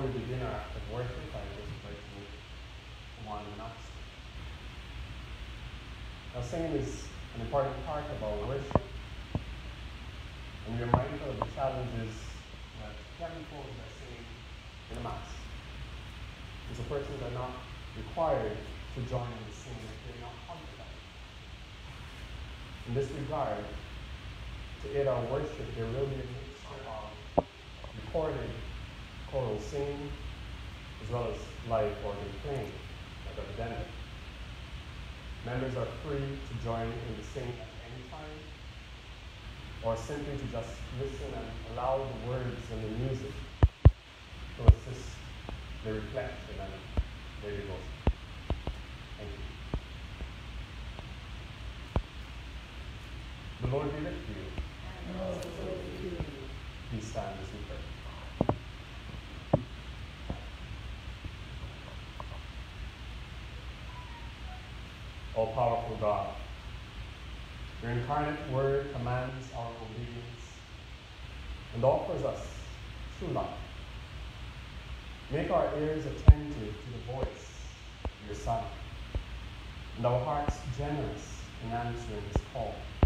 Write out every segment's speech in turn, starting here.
we begin our act of worship, I just pray to one another. Now, singing is an important part of our worship, and we are mindful of the challenges that can pose by singing in a mass. And so persons are not required to join in the singing if they're not confident. In this regard, to aid our worship, there will be a mixture of recorded choral singing as well as live organ playing, like evidently. Members are free to join in the singing at any time, or simply to just listen and allow the words and the music to assist the reflection and the devotion. Thank you. The Lord be with you. Please stand as we pray. All powerful God, your incarnate word commands our obedience and offers us true life. Make our ears attentive to the voice of your Son, and our hearts generous in answering his call,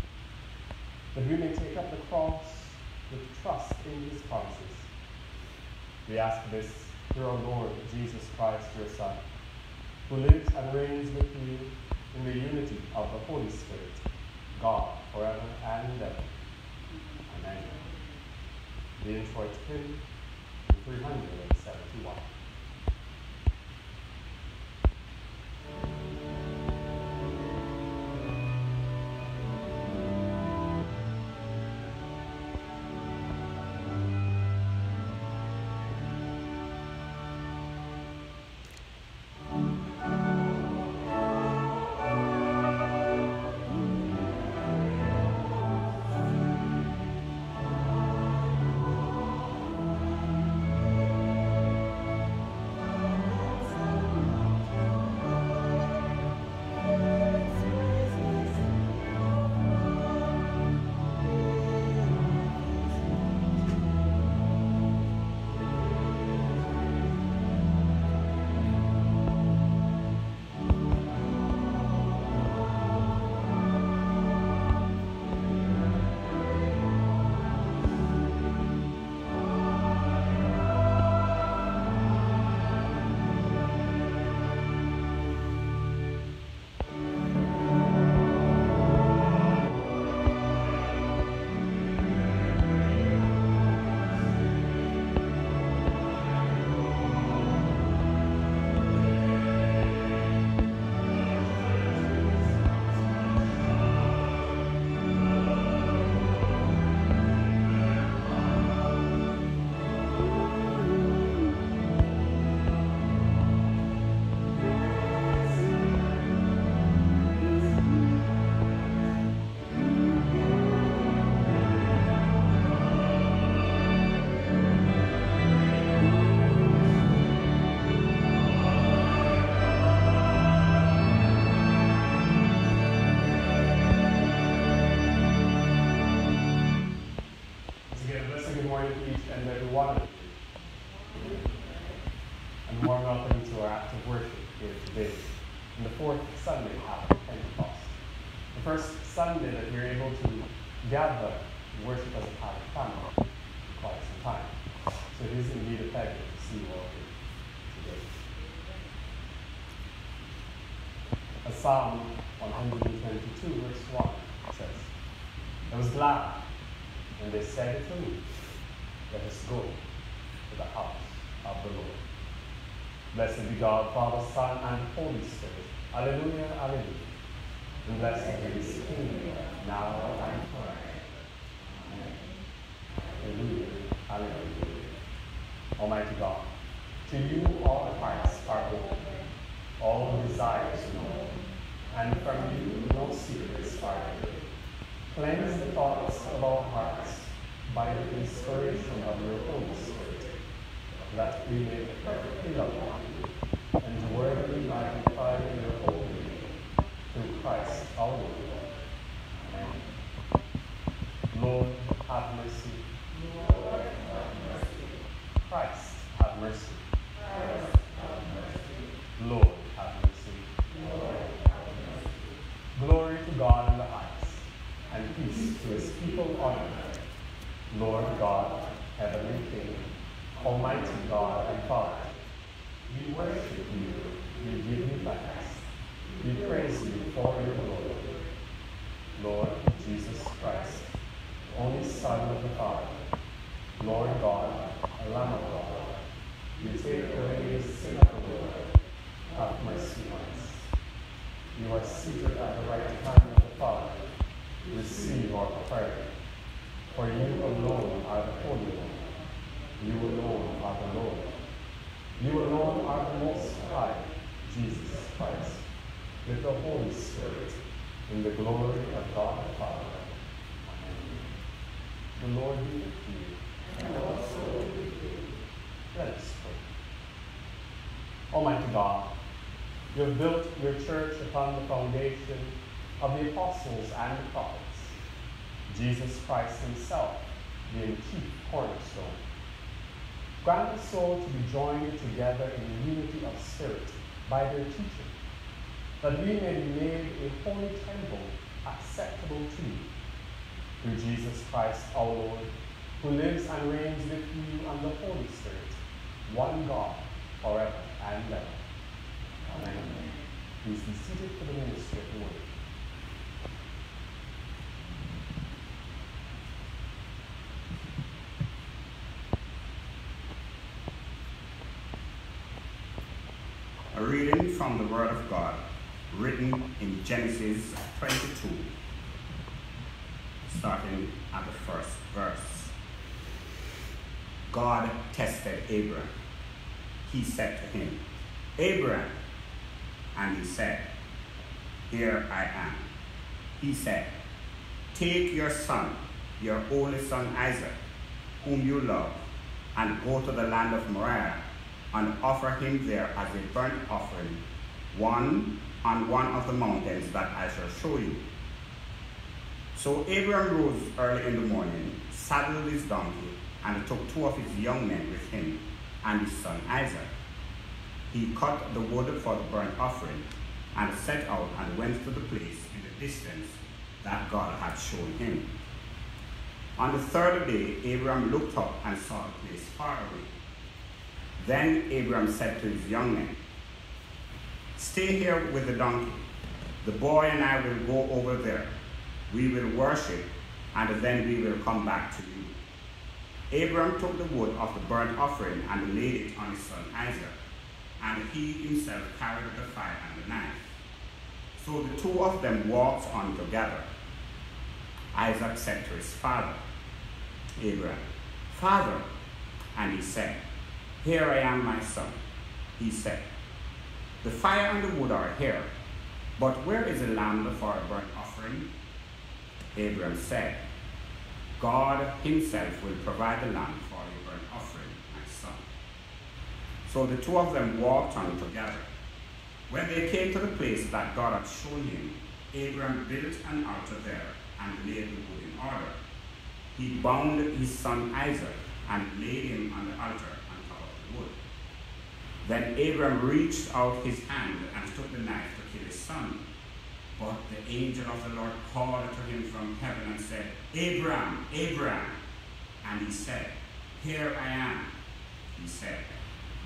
that we may take up the cross with trust in his promises. We ask this through our Lord Jesus Christ, your Son, who lives and reigns with you in the unity of the Holy Spirit, God, forever and ever. Amen. The introit hymn 371. Psalm 122, verse 1 says, I was glad when they said to me, Let us go to the house of the Lord. Blessed be God, Father, Son, and Holy Spirit. Alleluia, alleluia. And blessed be his kingdom, now and forever. Amen. Alleluia, alleluia. Almighty God, to you that we may perfectly love with the Holy Spirit, in the glory of God the Father. Amen. The Lord be with you. And also with you. Let us pray. Almighty God, you have built your church upon the foundation of the apostles and the prophets, Jesus Christ himself being chief cornerstone. Grant the soul to be joined together in unity of spirit by their teaching, that we may be made a holy temple acceptable to you. Through Jesus Christ our Lord, who lives and reigns with you and the Holy Spirit, one God, forever and ever. Amen. Please be seated for the ministry of the word. A reading from the Word of God, written in Genesis 22, starting at the first verse. God tested Abram. He said to him, Abram, and he said, Here I am. He said, Take your son, your only son Isaac, whom you love, and go to the land of Moriah and offer him there as a burnt offering, one on one of the mountains that I shall show you. So Abram rose early in the morning, saddled his donkey, and took two of his young men with him, and his son Isaac. He cut the wood for the burnt offering, and set out and went to the place in the distance that God had shown him. On the third day, Abram looked up and saw the place far away. Then Abram said to his young men, Stay here with the donkey. The boy and I will go over there. We will worship, and then we will come back to you. Abram took the wood of the burnt offering and laid it on his son Isaac, and he himself carried the fire and the knife. So the two of them walked on together. Isaac said to his father, Abraham, Father, and he said, Here I am, my son. He said, The fire and the wood are here, but where is the lamb for a burnt offering? Abraham said, God himself will provide the lamb for a burnt offering, my son. So the two of them walked on together. When they came to the place that God had shown him, Abraham built an altar there and laid the wood in order. He bound his son Isaac and laid him on the altar on top of the wood. Then Abram reached out his hand and took the knife to kill his son. But the angel of the Lord called to him from heaven and said, Abram, Abram. And he said, Here I am. He said,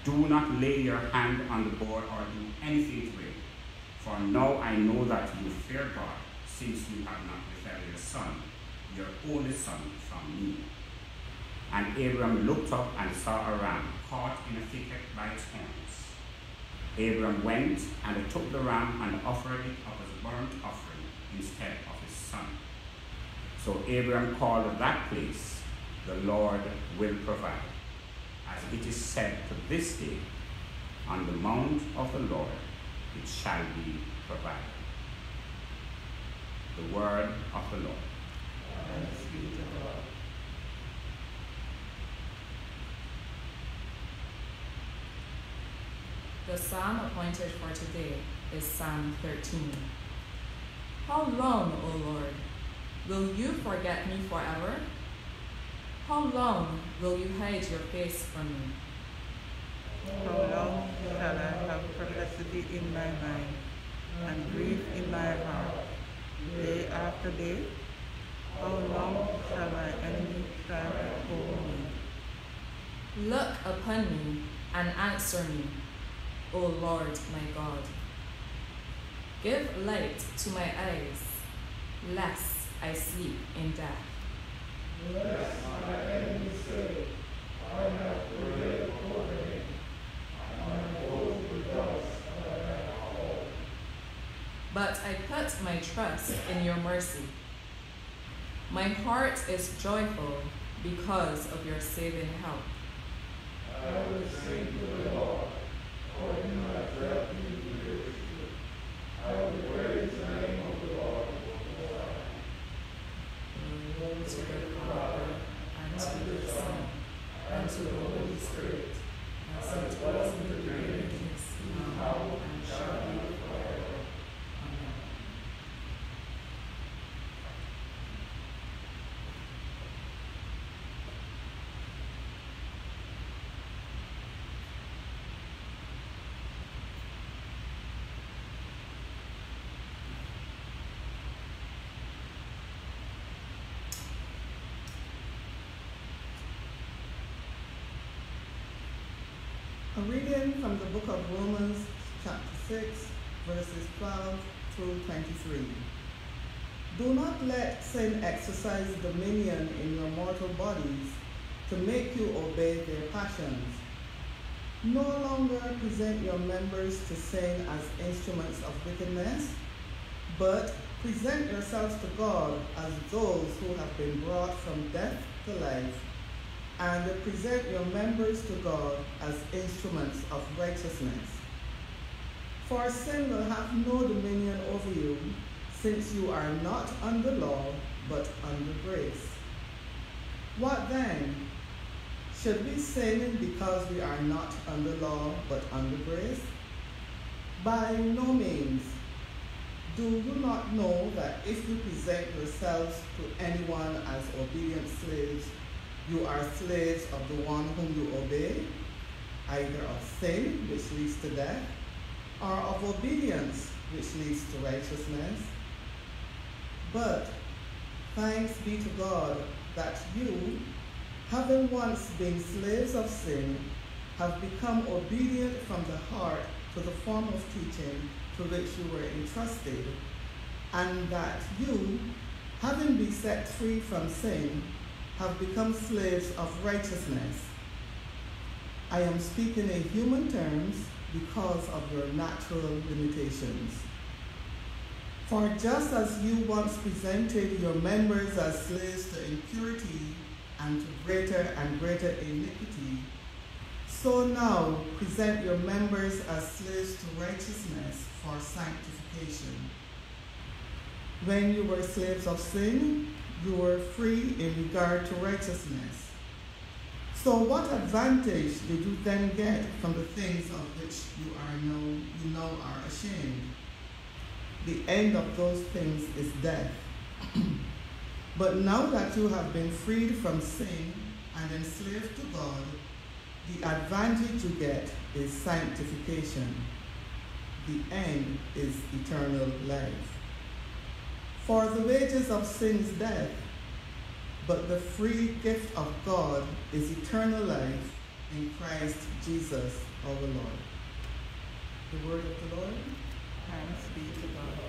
Do not lay your hand on the board or do anything to it. For now I know that you fear God, since you have not withheld your son, your only son, from me. And Abram looked up and saw a ram caught in a thicket by its horns. Abram went and took the ram and offered it up as a burnt offering instead of his son. So Abram called that place, the Lord will provide. As it is said to this day, on the mount of the Lord it shall be provided. The word of the Lord. The psalm appointed for today is Psalm 13. How long, O Lord, will you forget me forever? How long will you hide your face from me? How long shall I have perplexity in my mind and grief in my heart, day after day? How long shall my enemy triumph Look upon me and answer me, O Lord my God. Give light to my eyes, lest I sleep in death. Lest my enemy say, I have prevailed over him, and hold the dust that I called. But I put my trust in your mercy. My heart is joyful because of your saving help. I will sing to the Lord, for in my refuge he good. I will praise the name of the Lord Most High. Glory to the Father, and to the Son, and to the Holy Spirit, as it was in the beginning, is now, and shall be forever. Amen. A reading from the book of Romans, chapter 6, verses 12 through 23. Do not let sin exercise dominion in your mortal bodies to make you obey their passions. No longer present your members to sin as instruments of wickedness, but present yourselves to God as those who have been brought from death to life and present your members to God as instruments of righteousness. For sin will have no dominion over you, since you are not under law, but under grace. What then? Should we sin because we are not under law, but under grace? By no means. Do you not know that if you present yourselves to anyone as obedient slaves, you are slaves of the one whom you obey, either of sin, which leads to death, or of obedience, which leads to righteousness. But thanks be to God that you, having once been slaves of sin, have become obedient from the heart to the form of teaching to which you were entrusted, and that you, having been set free from sin, have become slaves of righteousness. I am speaking in human terms because of your natural limitations. For just as you once presented your members as slaves to impurity and to greater and greater iniquity, so now present your members as slaves to righteousness for sanctification. When you were slaves of sin, you were free in regard to righteousness. So what advantage did you then get from the things of which you are know you know are ashamed? The end of those things is death. but now that you have been freed from sin and enslaved to God, the advantage you get is sanctification. The end is eternal life. For the wages of sin is death, but the free gift of God is eternal life in Christ Jesus our Lord. The word of the Lord. Thanks be to God.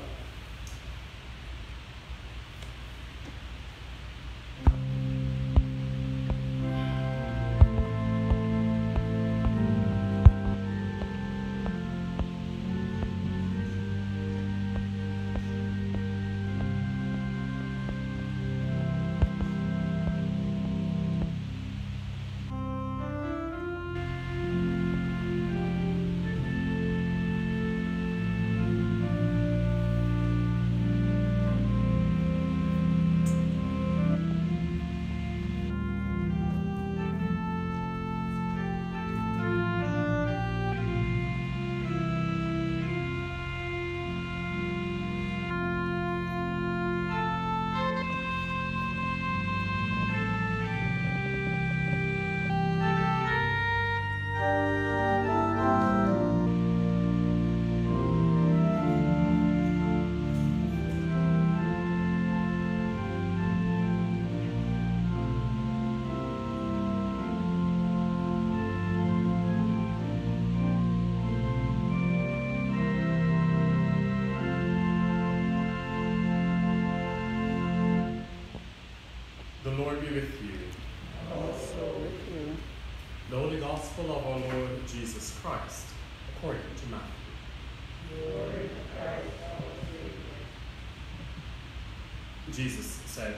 Jesus said,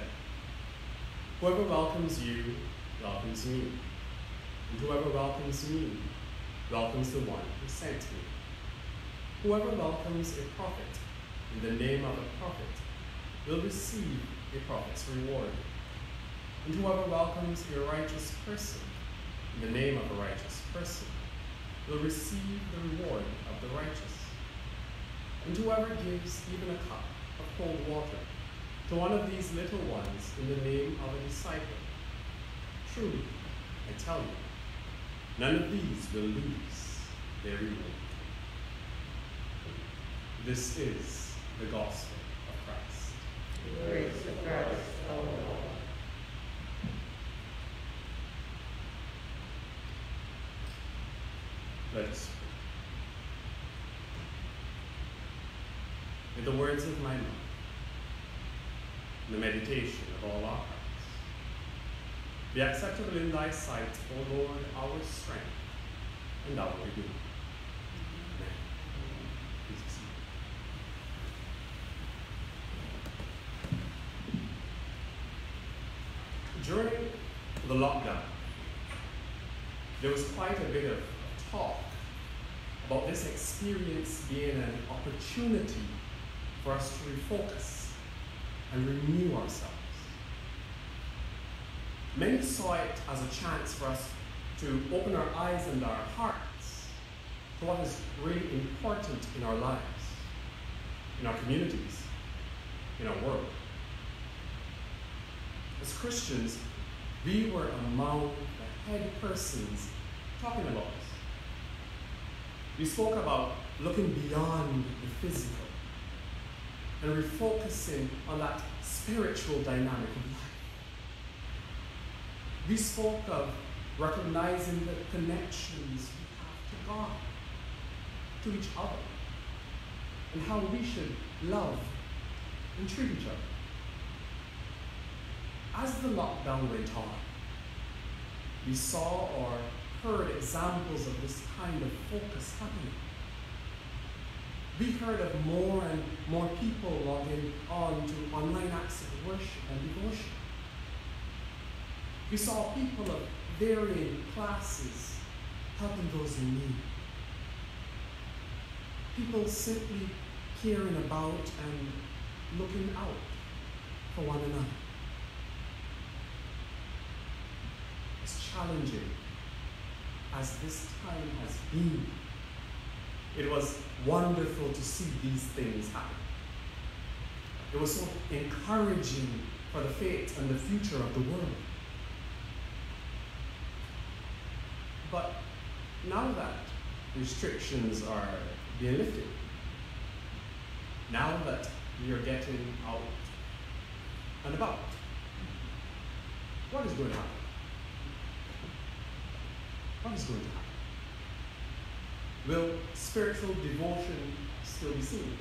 Whoever welcomes you welcomes me, and whoever welcomes me welcomes the one who sent me. Whoever welcomes a prophet in the name of a prophet will receive a prophet's reward. And whoever welcomes a righteous person in the name of a righteous person will receive the reward of the righteous. And whoever gives even a cup of cold water to one of these little ones in the name of a disciple, truly, I tell you, none of these will lose their reward. This is the gospel of Christ. Praise to Christ our Lord. Let us pray. With the words of my mouth, the meditation of all our hearts, be acceptable in thy sight, O Lord, our strength. And our redeemer. During the lockdown, there was quite a bit of talk about this experience being an opportunity for us to refocus and renew ourselves. Many saw it as a chance for us to open our eyes and our hearts to what is really important in our lives, in our communities, in our world. As Christians, we were among the head persons talking about this. We spoke about looking beyond the physical and refocusing on that spiritual dynamic of life. We spoke of recognizing the connections we have to God, to each other, and how we should love and treat each other. As the lockdown went on, we saw or heard examples of this kind of focus happening. We heard of more and more people logging on to online acts of worship and devotion. We saw people of varying classes helping those in need. People simply caring about and looking out for one another. As challenging as this time has been, it was wonderful to see these things happen. It was so encouraging for the fate and the future of the world. But now that restrictions are being lifted, now that we are getting out and about, what is going to happen? What is going to happen? Will spiritual devotion still be seen?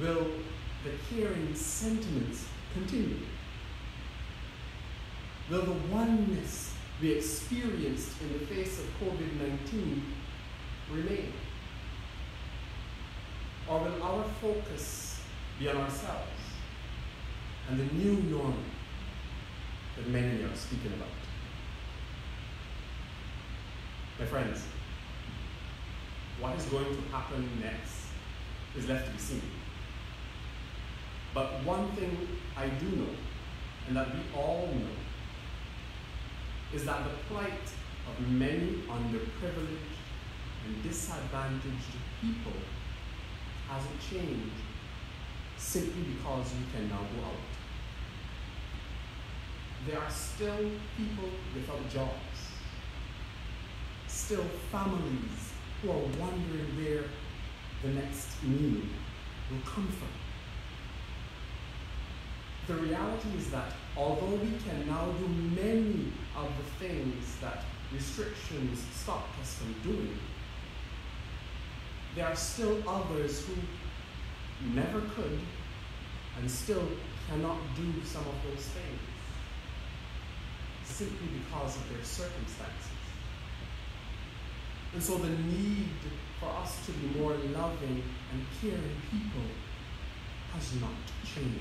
Will the caring sentiments continue? Will the oneness we experienced in the face of COVID 19 remain? Or will our focus be on ourselves and the new norm that many are speaking about? My friends, what is going to happen next is left to be seen. But one thing I do know, and that we all know, is that the plight of many underprivileged and disadvantaged people hasn't changed simply because you can now go out. There are still people without jobs still families who are wondering where the next meal will come from. The reality is that although we can now do many of the things that restrictions stopped us from doing, there are still others who never could and still cannot do some of those things simply because of their circumstances. And so the need for us to be more loving and caring people has not changed.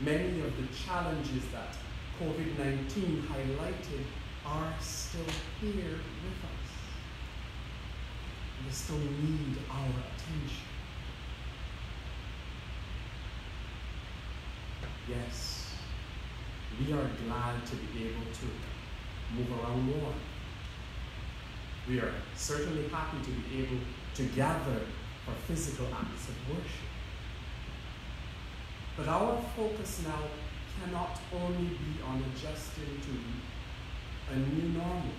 Many of the challenges that COVID 19 highlighted are still here with us. They still need our attention. Yes, we are glad to be able to move around more. We are certainly happy to be able to gather for physical acts of worship. But our focus now cannot only be on adjusting to a new normal.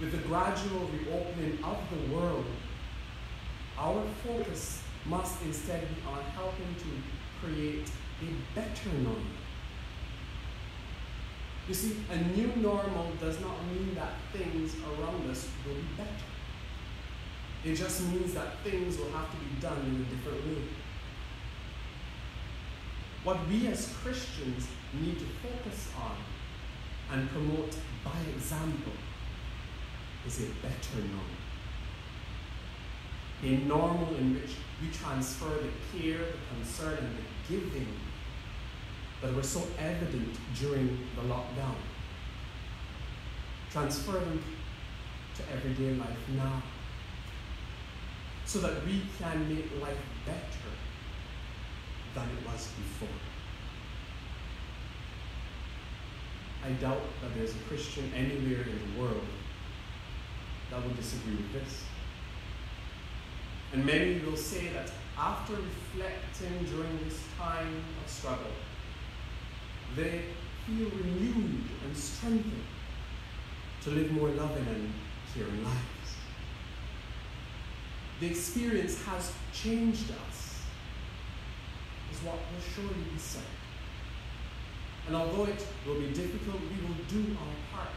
With the gradual reopening of the world, our focus must instead be on helping to create a better normal. You see, a new normal does not mean that things around us will be better. It just means that things will have to be done in a different way. What we as Christians need to focus on and promote by example is a better normal. A normal in which we transfer the care, the concern, and the giving that were so evident during the lockdown. Transfer them to everyday life now so that we can make life better than it was before. I doubt that there's a Christian anywhere in the world that will disagree with this. And many will say that after reflecting during this time of struggle, they feel renewed and strengthened to live more loving and caring lives. The experience has changed us, is what will surely be said. And although it will be difficult, we will do our part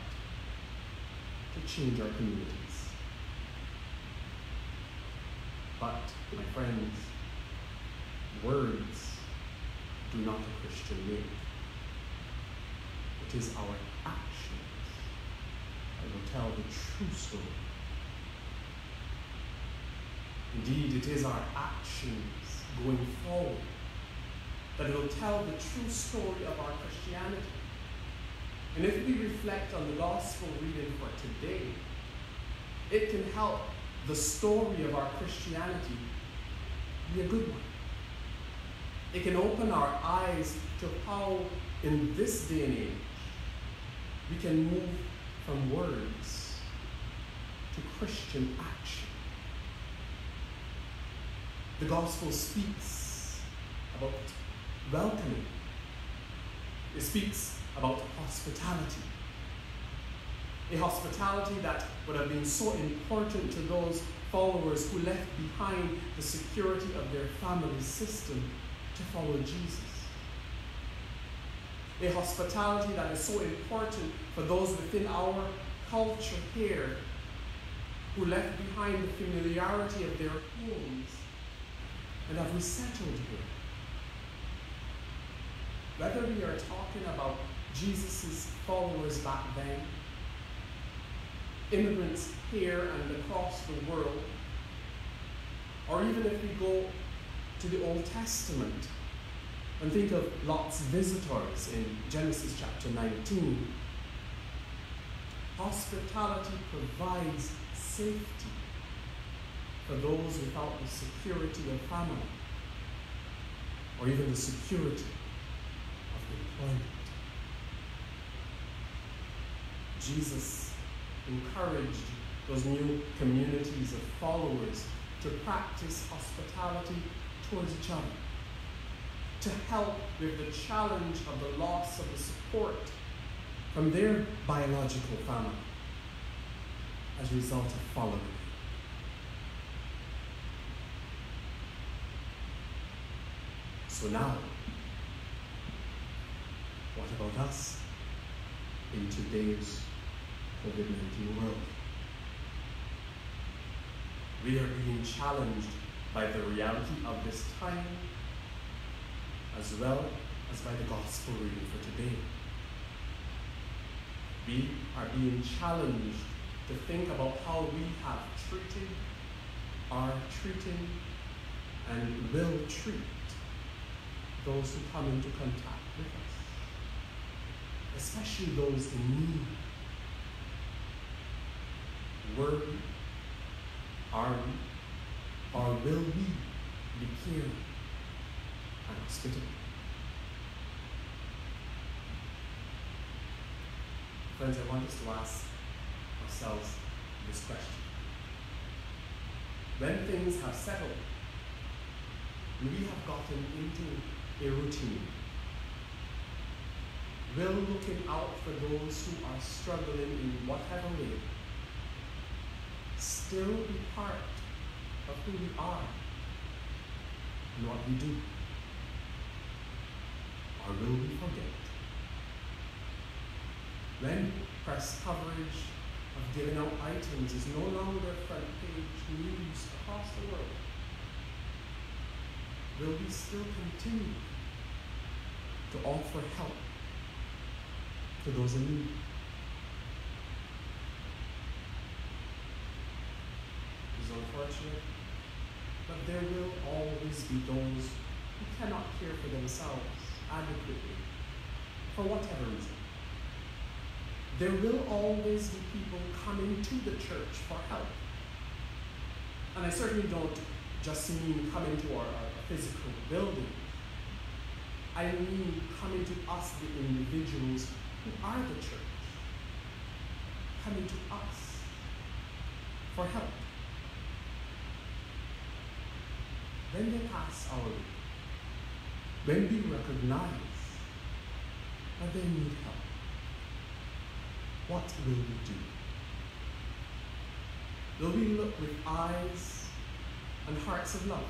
to change our communities. But, my friends, words do not a Christian make. It is our actions that will tell the true story. Indeed, it is our actions going forward that will tell the true story of our Christianity. And if we reflect on the gospel reading for today, it can help the story of our Christianity be a good one. It can open our eyes to how, in this day and age, we can move from words to Christian action. The gospel speaks about welcoming, it speaks about hospitality. A hospitality that would have been so important to those followers who left behind the security of their family system to follow Jesus. A hospitality that is so important for those within our culture here who left behind the familiarity of their homes and have resettled here. Whether we are talking about Jesus' followers back then, immigrants here and across the world, or even if we go to the Old Testament and think of Lot's visitors in Genesis chapter 19, hospitality provides safety for those without the security of family or even the security of employment. Jesus encouraged those new communities of followers to practice hospitality towards each other, to help with the challenge of the loss of the support from their biological family as a result of following. So now, what about us in today's COVID 19 world? We are being challenged by the reality of this time as well as by the gospel reading for today. We are being challenged to think about how we have treated, are treating, and will treat those who come into contact with us, especially those in need. Were we, are we, or will we be caring and? Friends, I want us to ask ourselves this question. When things have settled, we have gotten into a routine, will looking out for those who are struggling in whatever way still be part of who we are and what we do? Or will we forget? When press coverage of giving out items is no longer front page news across the world, will we still continue to offer help to those in need? It's unfortunate, but there will always be those who cannot care for themselves adequately for whatever reason. There will always be people coming to the church for help. And I certainly don't just mean coming to our, our physical building. I mean coming to us, the individuals who are the church. Coming to us for help. Then they pass our way, when we recognize that they need help, what will we do? Will we look with eyes and hearts of love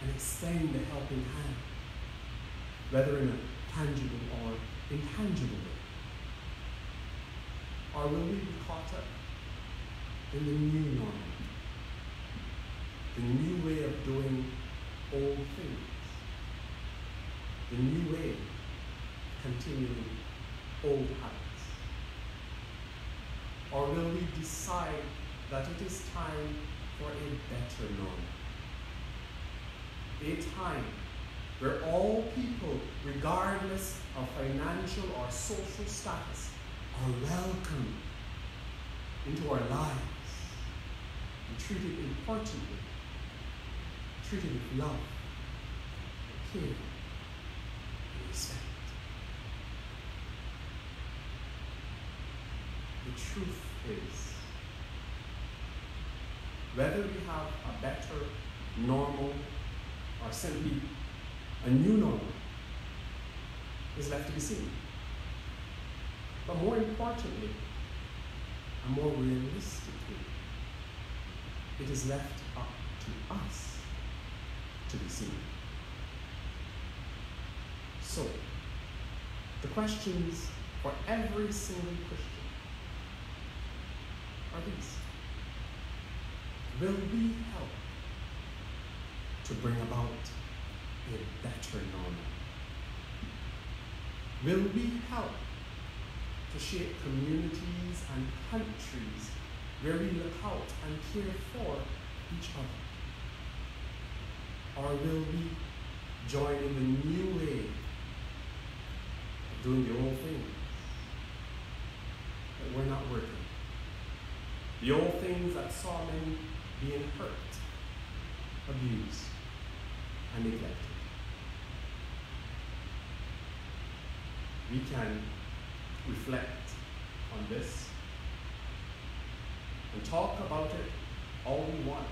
and extend the helping hand, whether in a tangible or intangible way? Or will we be caught up in the new normal, the new way of doing old things, the new way continuing old habits? Or will we decide that it is time for a better norm? A time where all people, regardless of financial or social status, are welcome into our lives and treated importantly, treated with love, care, The truth is, whether we have a better normal or simply a new normal is left to be seen. But more importantly, and more realistically, it is left up to us to be seen. So, the questions for every single Christian are these Will we help to bring about a better normal? Will we help to shape communities and countries where we look out and care for each other? Or will we join in the new way doing the old things that were not working? The old things that saw men being hurt, abused, and neglected. We can reflect on this and talk about it all we want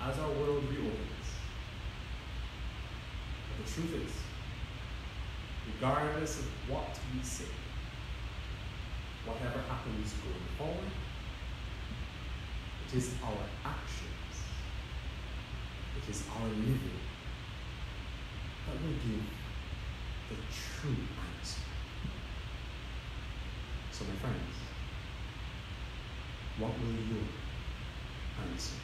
as our world reopens. But the truth is, regardless of what we say, whatever happens going forward, it is our actions, it is our living that will give the true answer. So, my friends, what will your answer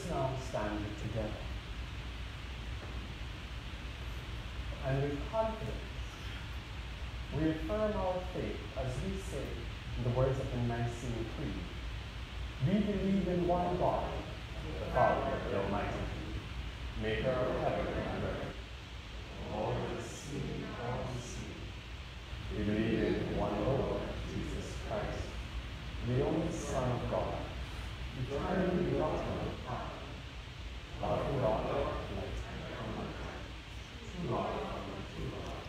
Stand together. And with confidence, we affirm our faith as we say in the words of the Nicene Creed. We believe in one God, the Father, the Almighty, maker of heaven and earth, all that is seen and unseen. We believe in one Lord, Jesus Christ, the only Son of God, eternally begotten of Father, God of God, light from light, true God from the true God,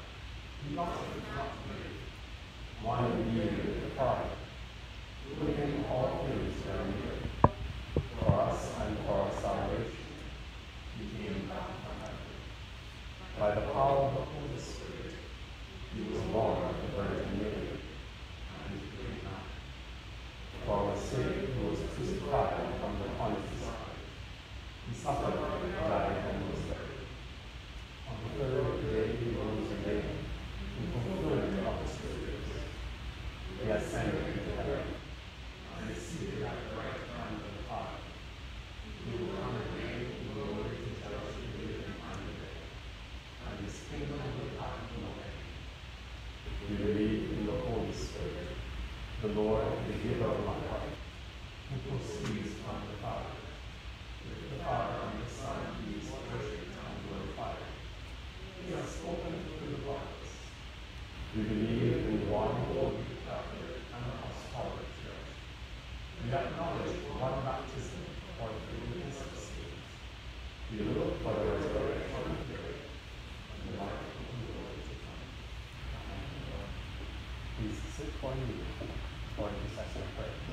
begotten, not made, one 6.0 for this assessment project.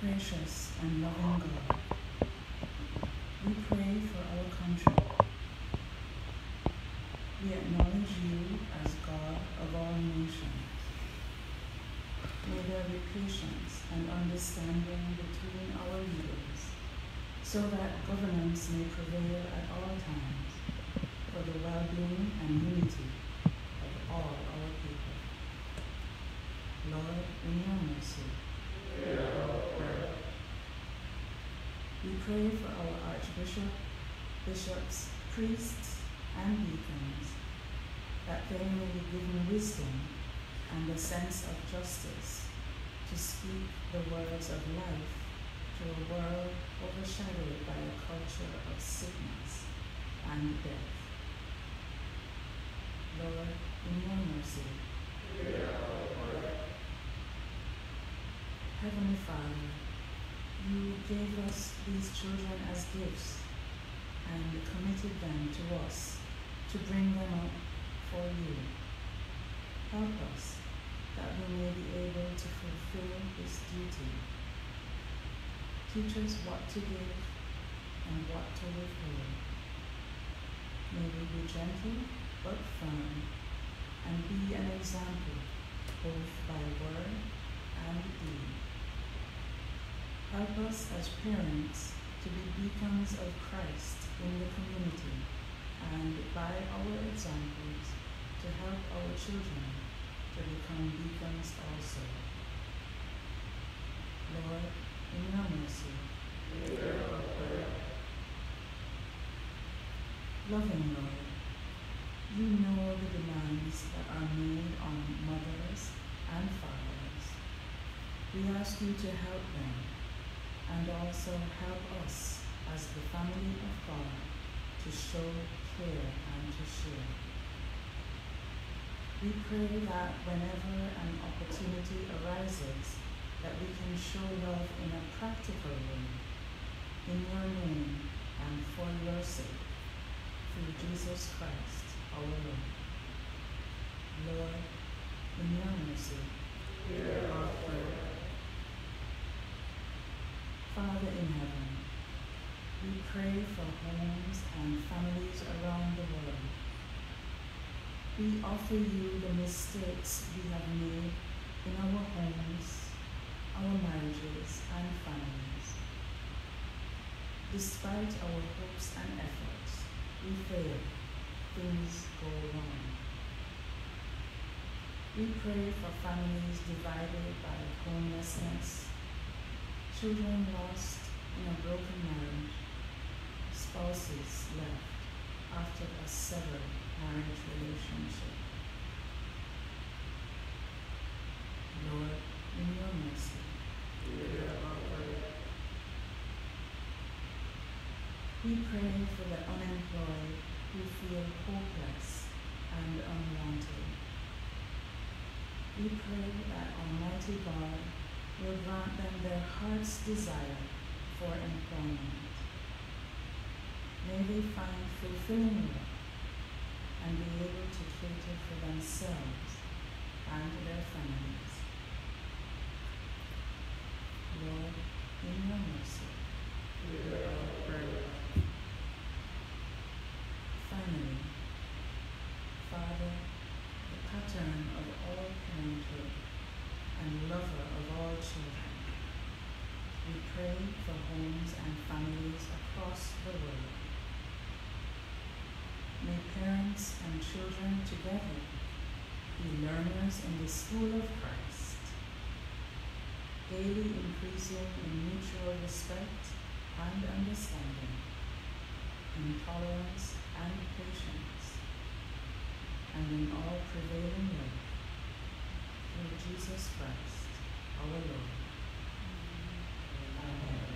gracious and loving God. Patience and understanding between our leaders, so that governance may prevail at all times for the well-being and unity of all our people. Lord, in your mercy, we pray for our Archbishop, bishops, priests, and deacons, that they may be given wisdom and a sense of justice to speak the words of life to a world overshadowed by a culture of sickness and death. Lord, in your mercy, Heavenly Father, you gave us these children as gifts and committed them to us to bring them up for you. Help us that we may be able to fulfill this duty. Teach us what to give and what to withhold. May we be gentle but firm and be an example both by word and deed. Help us as parents to be beacons of Christ in the community and by our examples to help our children to become beacons also. Lord, in your mercy. Loving Lord, you know the demands that are made on mothers and fathers. We ask you to help them and also help us as the family of God to show care and to share. We pray that whenever an opportunity arises, that we can show love in a practical way, in your name and for your sake, through Jesus Christ our Lord. Lord, in your mercy, hear our prayer. Father in heaven, we pray for homes and families around the world. We offer you the mistakes we have made in our homes, our marriages, and families. Despite our hopes and efforts, we fail. Things go wrong. We pray for families divided by homelessness, children lost in a broken marriage, spouses left after a severed relationship. Lord, in your mercy. We pray for the unemployed who feel hopeless and unwanted. We pray that Almighty God will grant them their heart's desire for employment. May they find fulfilling work and be able to cater for themselves and their families. Lord, in your mercy, hear our prayer. Finally, Father, the pattern of all parenthood and lover of all children, we pray for homes and families across the world. May parents and children together be learners in the school of Christ, daily increasing in mutual respect and understanding, in tolerance and patience, and in all prevailing love, through Jesus Christ, our Lord. Amen.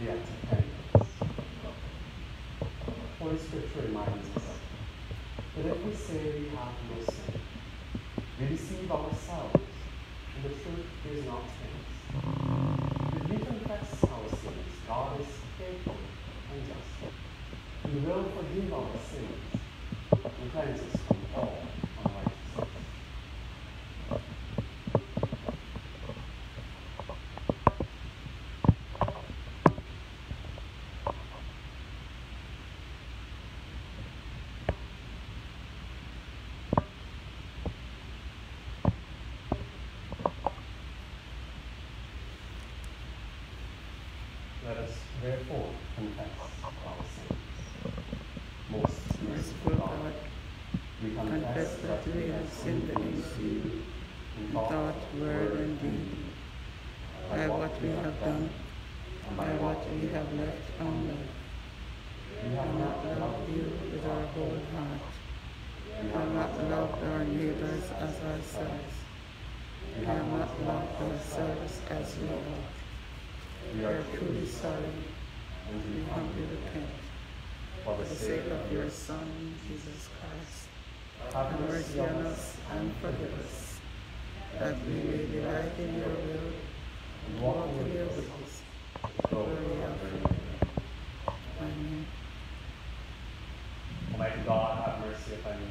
the act of penitence. Scripture reminds us that if we say we have no sin, we deceive ourselves, and the truth is not in us. If we confess our sins, God is faithful and just. He will forgive our sins and cleanse us from all unrighteousness. Let us therefore confess our sins. Most merciful God, we confess that we have sinned against you in thought, word, and deed, by what we have done, and by what we have left undone. We have not loved you with our whole heart. We have not loved our neighbors as ourselves. We have not loved ourselves as we ought. We are truly sorry, and we humbly repent. for For the sake of your Son, Jesus Christ, have mercy on us and forgive us, that we may delight in your will and walk in with your us. ways. Oh, Glory Glory of. Amen. Almighty God, have mercy upon you.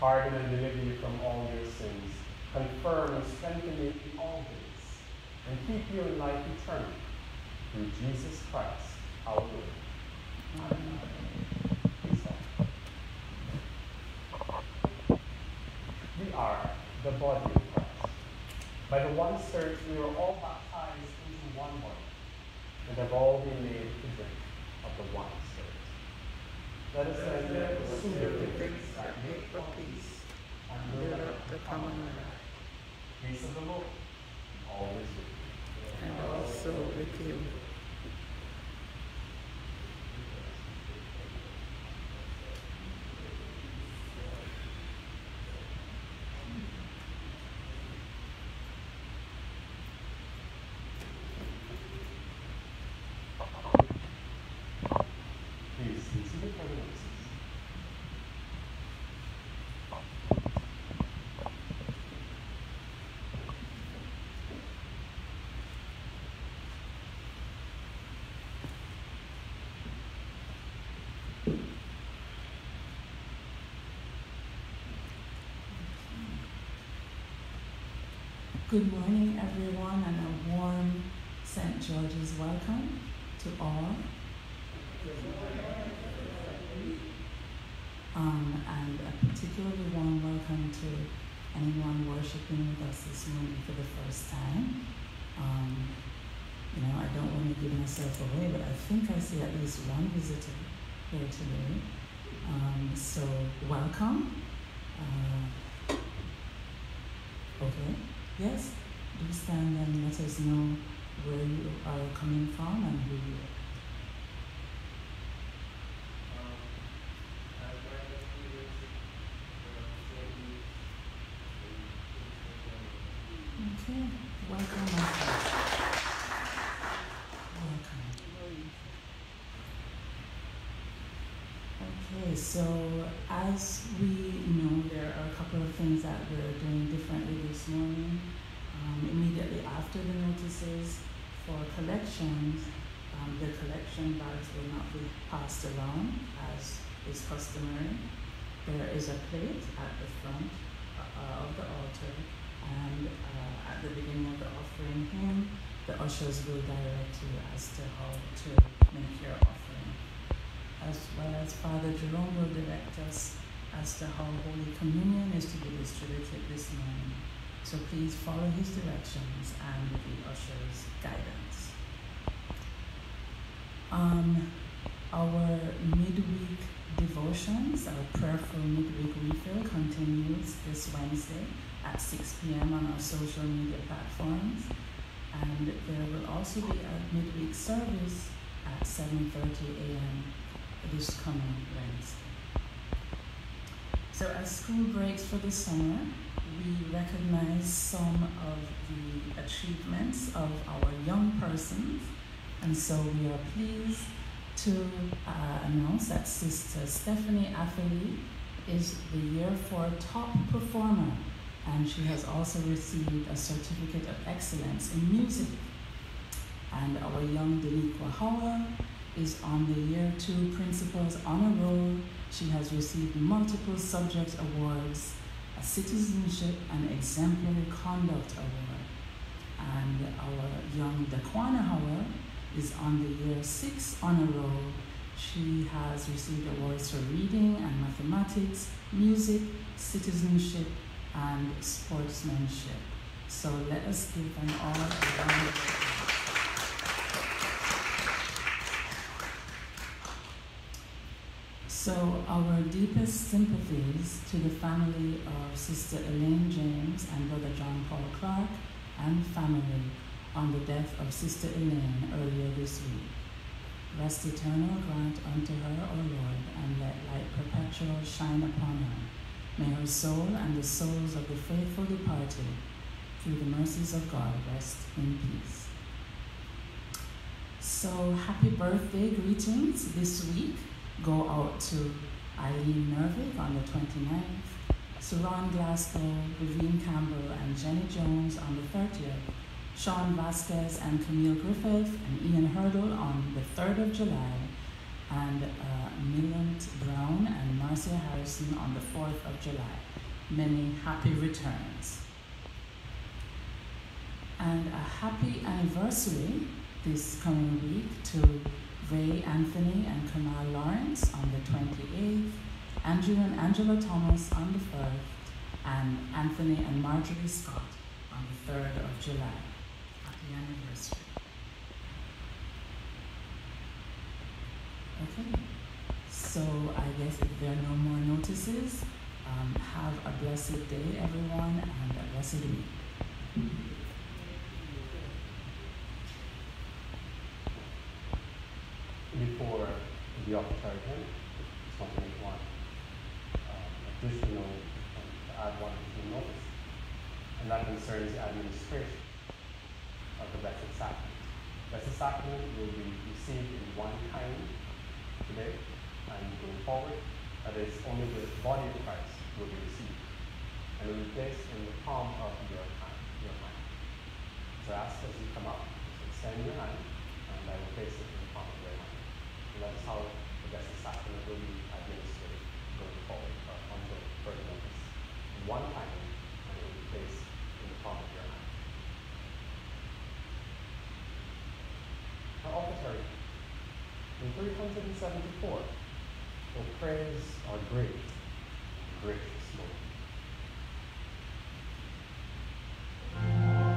Pardon and deliver you from all your sins. confirm and strengthen you in all things, and keep you in life eternal through Jesus Christ We are the body of Christ. By the one Spirit, we are all baptized into one body, and have all been made to drink of the one Spirit. Let us then pursue the things that make for peace and build up the commonwealth. Peace of the Lord, always with you. and also with you. Please be seated for the witnesses. Good morning, everyone, and a warm St. George's welcome to all. Um, and a particularly warm welcome to anyone worshiping with us this morning for the first time. Um, you know, I don't want to give myself away, but I think I see at least one visitor here today. Um, so, welcome. Uh, okay. Yes, do stand and let us know where you are coming from and who you are. Okay, welcome. Welcome. Okay, so as we couple of things that we're doing differently this morning. Um, immediately after the notices for collections, um, the collection bags will not be passed around as is customary. There is a plate at the front uh, of the altar, and uh, at the beginning of the offering hymn, the ushers will direct you as to how to make your offering as well as Father Jerome will direct us as to how Holy Communion is to be distributed this morning. So please follow his directions and the usher's guidance. Um, our midweek devotions, our prayerful midweek refill continues this Wednesday at 6 p.m. on our social media platforms. And there will also be a midweek service at 7.30 a.m this coming Wednesday. So, as school breaks for the summer, we recognize some of the achievements of our young persons, and so we are pleased to uh, announce that Sister Stephanie Atherley is the Year 4 Top Performer, and she has also received a Certificate of Excellence in Music. And our young Daniqua Howell is on the year two principals honor roll. She has received multiple subject awards, a citizenship and exemplary conduct award. And our young Daquana Howell is on the year six honor roll. She has received awards for reading and mathematics, music, citizenship, and sportsmanship. So let us give them all a round of applause. So, our deepest sympathies to the family of Sister Elaine James and Brother John Paul Clark and family on the death of Sister Elaine earlier this week. Rest eternal grant unto her, O Lord, and let light perpetual shine upon her. May her soul and the souls of the faithful departed, through the mercies of God, rest in peace. So, happy birthday greetings this week go out to Eileen Nervig on the 29th, Saran Glasgow, Vivian Campbell, and Jenny Jones on the 30th, Sean Vasquez and Camille Griffith, and Ian Hurdle on the 3rd of July, and uh, Millant Brown and Marcia Harrison on the 4th of July. Many happy returns. And a happy anniversary this coming week to Ray Anthony and Kamal Lawrence on the 28th, Andrew and Angela Thomas on the 1st, and Anthony and Marjorie Scott on the 3rd of July. Happy anniversary. Okay, so I guess if there are no more notices, um, have a blessed day, everyone, and a blessed week. Before the hymn, just want to make one um, additional, um, to add one additional notice, and that concerns the administration of the Blessed Sacrament. Blessed Sacrament will be received in one time today and going forward, that is, only the body of Christ will be received and will be placed in the palm of your hand. Your hand. So ask as you come up, just extend your hand, and I will place it in the palm of your hand. That is how the Blessed Sacrament will be administered going forward or until further notice. One time, and it will be placed in the palm of your hand. Our offertory. In 374, O praise our great, gracious. Lord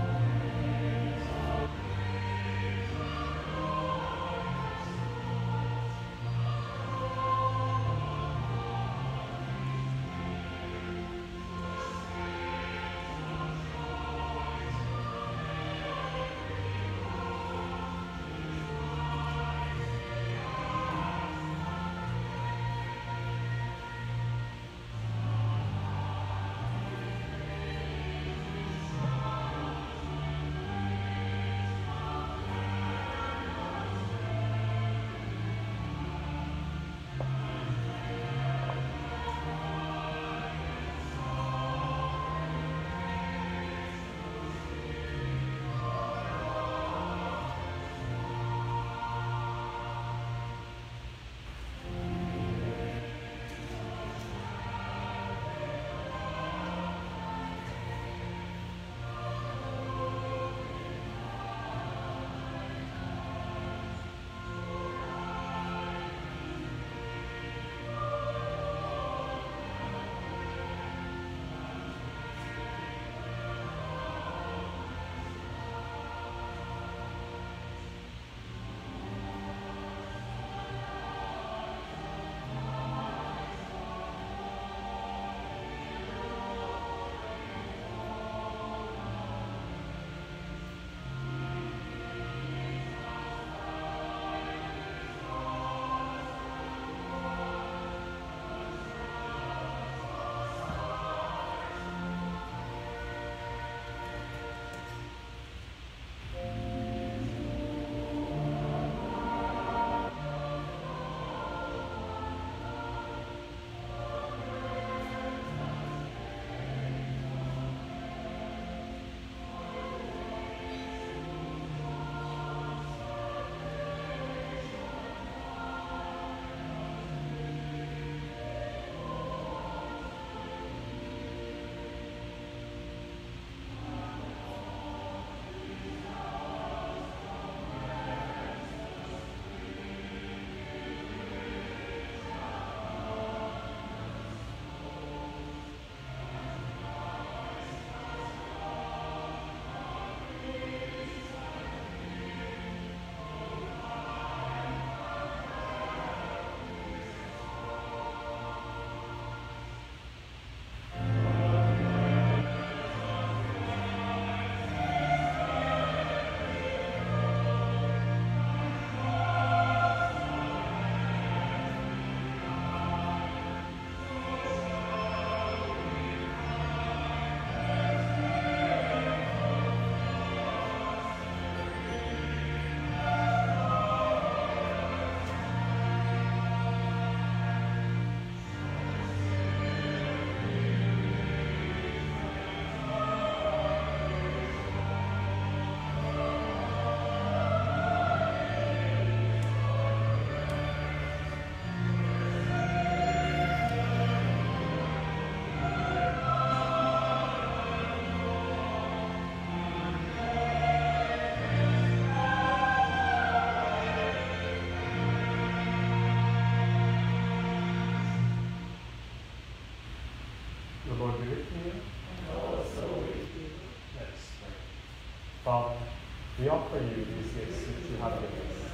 we offer you these gifts which you have given us,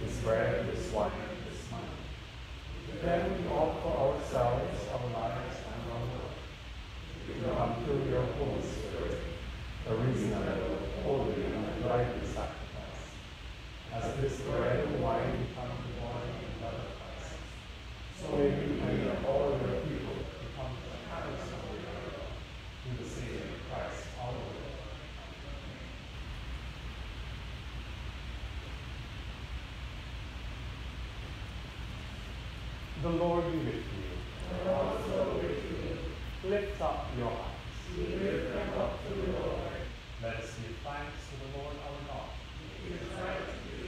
this bread, this wine, this wine. Then we offer ourselves, our lives, and our work. We come through your Holy Spirit, a reasonable, holy, and lively sacrifice. As this bread and wine become the body and blood of Christ, so may we and all your people become the hands of the Lord, through the Savior Christ our Lord. The Lord be with you. And also with you. Lift up your. We lift them up to the Lord. Let us give thanks to the Lord our God. It is right and.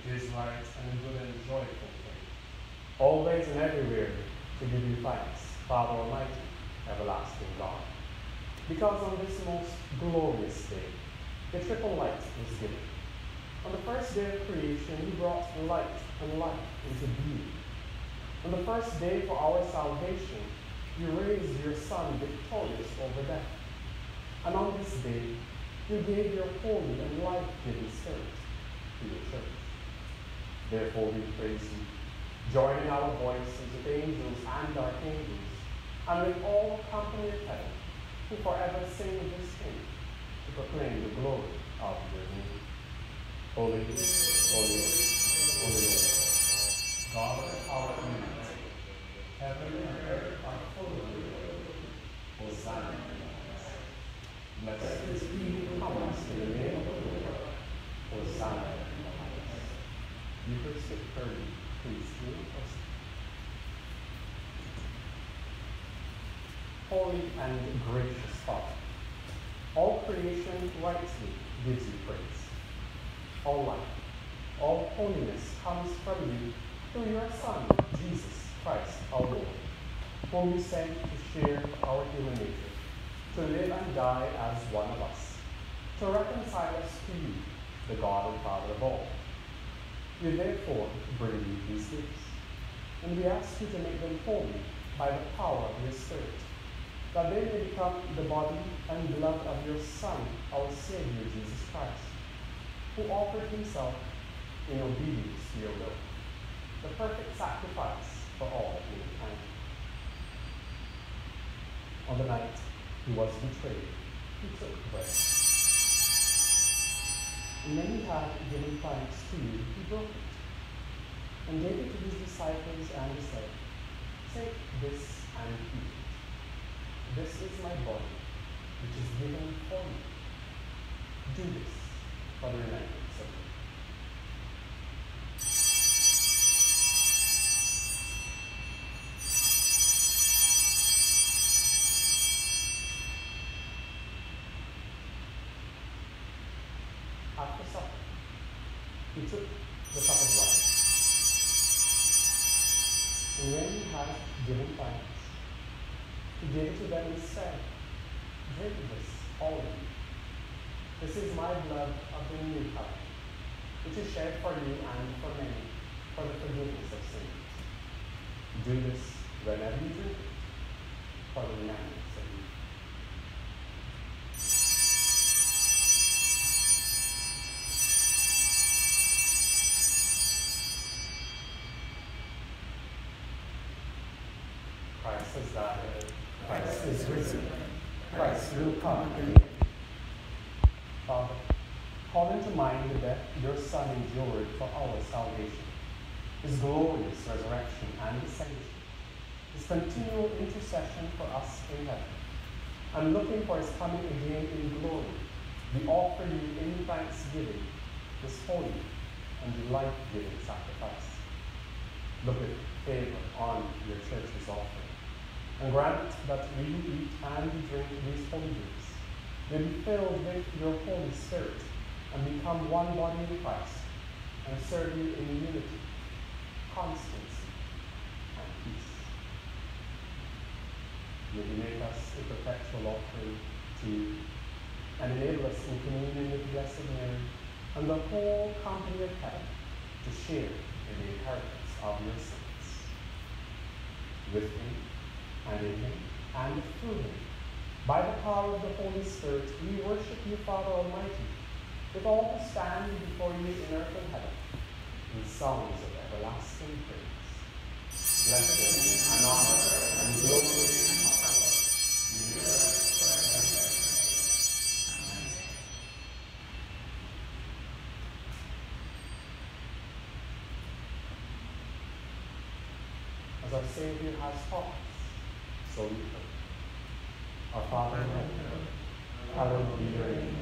It is right and good and joyful. Always and everywhere to give you thanks, Father Almighty, everlasting God. Because on this most glorious day, the triple light was given. On the first day of creation, you brought light and life into being. On the first day for our salvation, you raised your Son victorious over death. And on this day, you gave your holy and life-giving Spirit to your church. Therefore we praise you, joining our voices with angels and archangels, and with all company of heaven, who forever sing this hymn to proclaim the glory of your name. Holy, holy, holy Lord, God of our humanity, heaven and earth are full of glory. Hosanna. Blessed is he who comes in the name of the Lord. Hosanna please. Holy and gracious Father, all creation rightly gives you praise. All life, all holiness comes from you through your Son, Jesus Christ our Lord, whom you sent to share our human nature, to live and die as one of us, to reconcile us to you, the God and Father of all. We therefore bring you these gifts, and we ask you to make them holy by the power of your Spirit, that they may become the body and blood of your Son, our Savior Jesus Christ, who offered himself in obedience to your will, the perfect sacrifice for all mankind. On the night he was betrayed, he took bread. And when he had given thanks to you, he broke it and gave it to his disciples and said, Take this and eat it. This is my body, which is given for you. Do this After supper, he took the cup of. And when he had given thanks, he gave it to them and said, Drink this, all of you. This is my blood new covenant, which is shed for you and for many for the forgiveness of sins. Do this whenever you drink for the remembrance of me. Christ has died. Christ is risen. Christ will come again. Father, mind that your Son endured for our salvation, his glorious resurrection and ascension, his continual intercession for us in heaven, and looking for his coming again in glory, we offer you in thanksgiving this holy and life-giving sacrifice. Look with favor on your church's offering, and grant that we eat and drink these holy gifts may be filled with your Holy Spirit and become one body in Christ and serve you in unity, constancy, and peace. May you make us a perpetual offering to you and enable us in communion with Blessed Mary and the whole company of heaven to share in the inheritance of your saints. With him, and in him, and through him. By the power of the Holy Spirit, we worship you, Father Almighty, with all who stand before you in earth and heaven, in songs of everlasting praise. Blessed and honor and glory and power. be yours forever. As our Savior has taught us, so we pray. Our Father in heaven, hallowed be your name.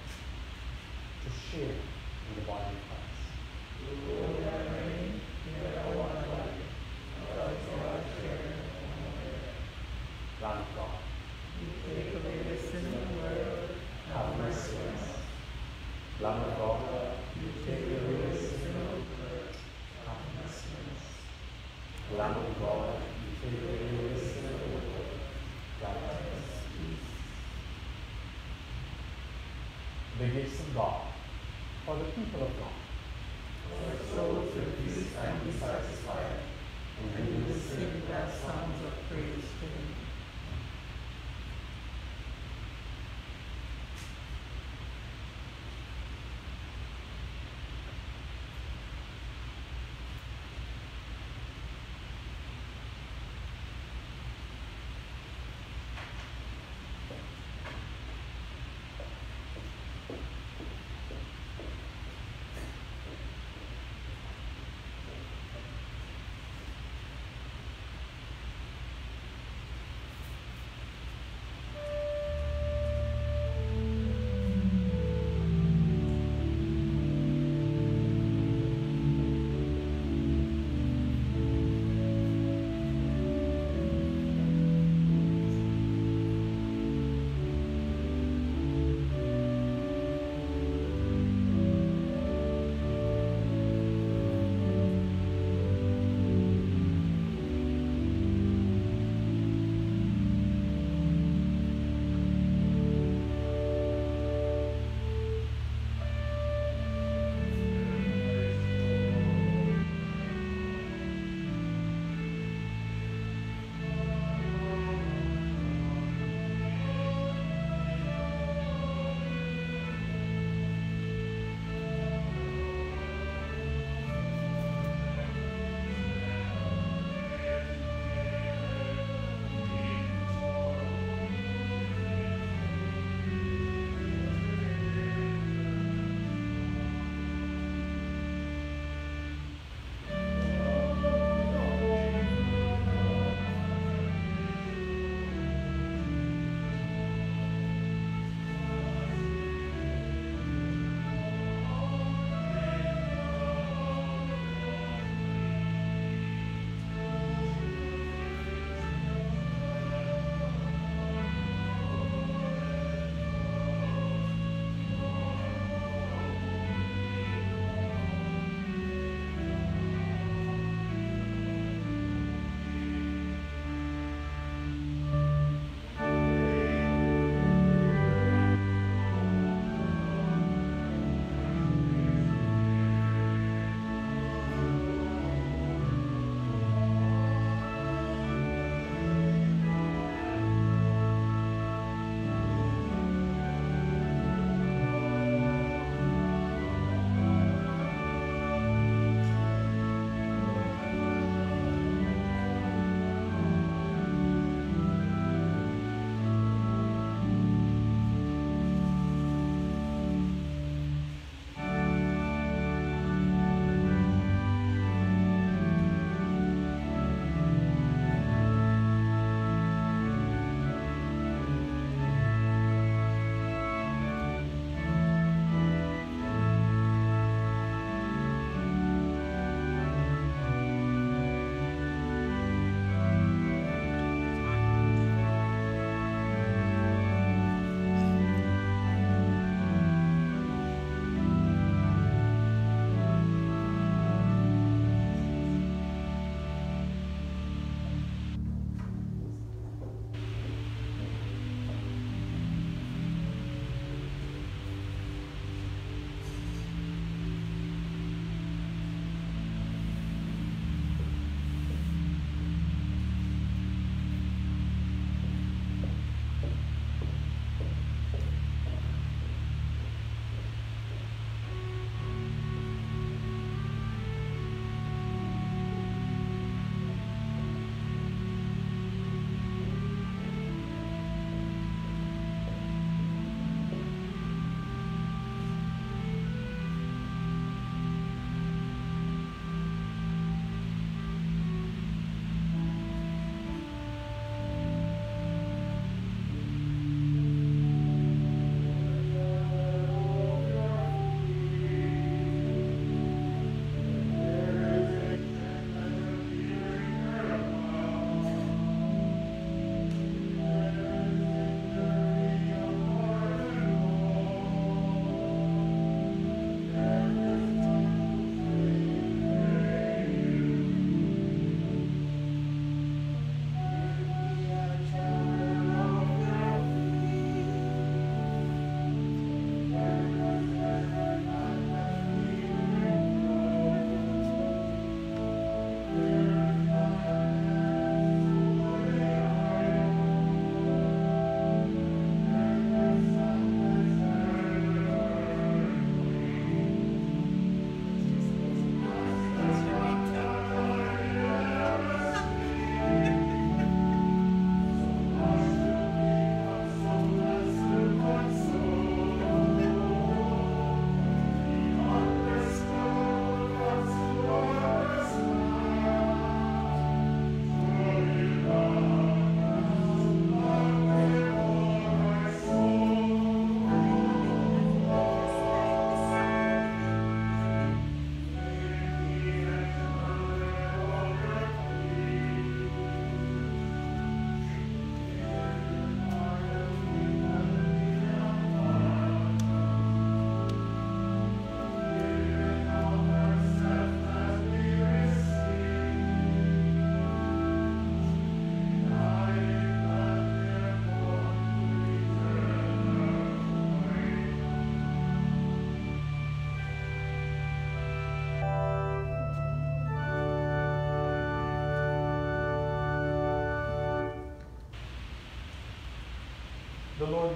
share in the body of Christ. Lamb of God, Take away the sin of the world. have mercy on us. Lamb of God, you take away the sin of the world, have mercy on us. Lamb of God, you take away the sin of the world, have mercy. The gifts of God for the people of God. Our souls will feast and be satisfied, and we will sing Sing our songs of praise to him.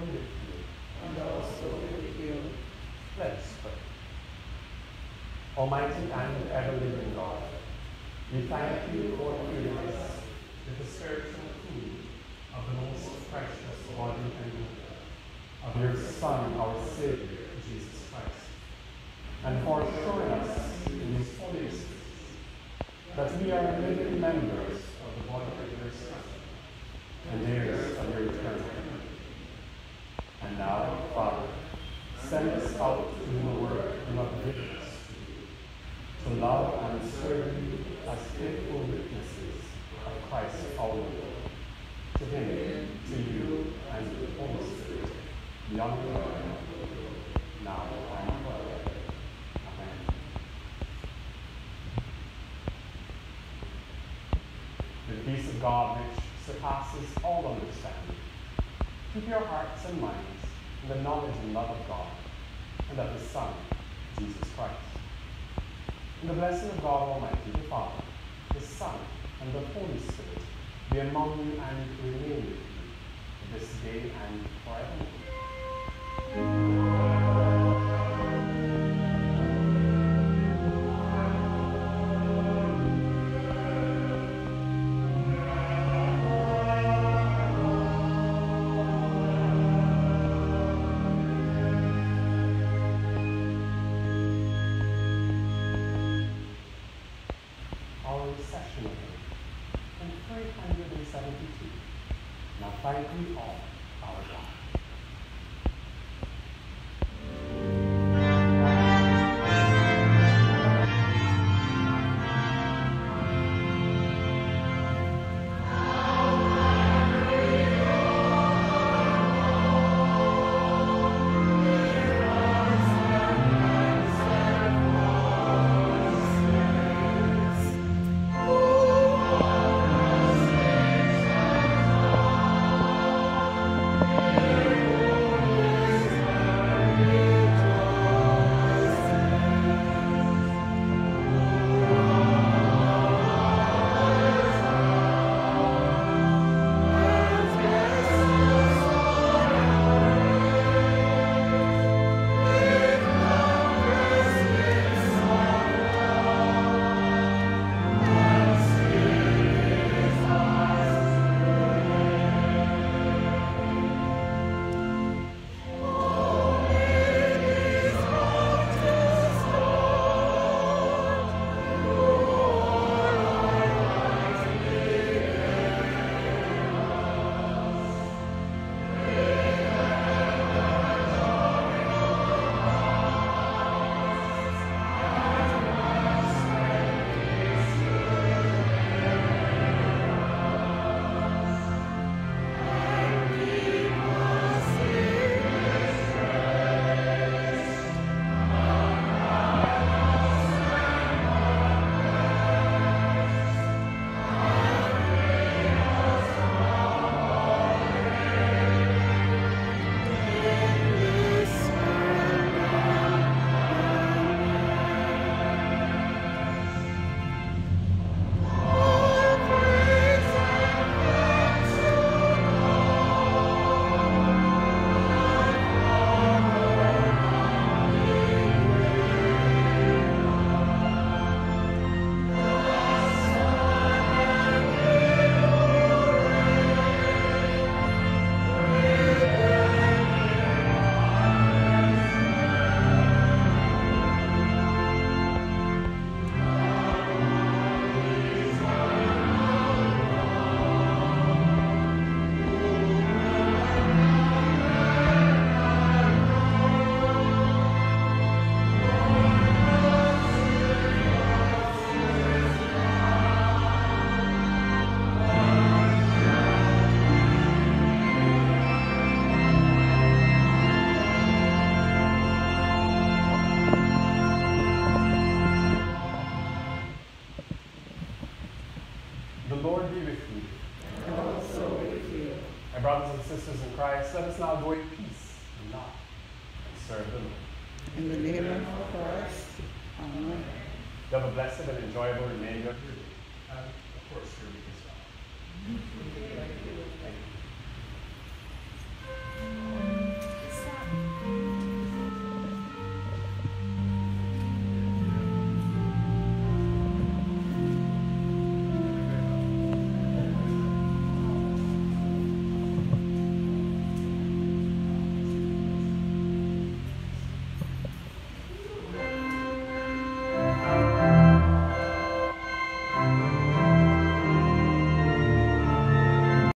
With you. and also with you. Let us pray. Almighty and ever-living God, we thank you for feeding us the spiritual food of the most precious body and blood of your Son, our Savior, Jesus Christ, and for showing us in his holy that we are living members of the body of your Son and heirs of your eternal kingdom. And now, Father, send us out to do the work you have given us to do, to love and serve you as faithful witnesses of Christ our Lord. To him, to you, and to the Holy Spirit, beyond the world, now and forever. Amen. The peace of God which surpasses all understanding, your hearts and minds in the knowledge and love of God and of His Son, Jesus Christ. And the blessing of God Almighty, the Father, the Son, and the Holy Spirit be among you and remain with you this day and forevermore. Sisters in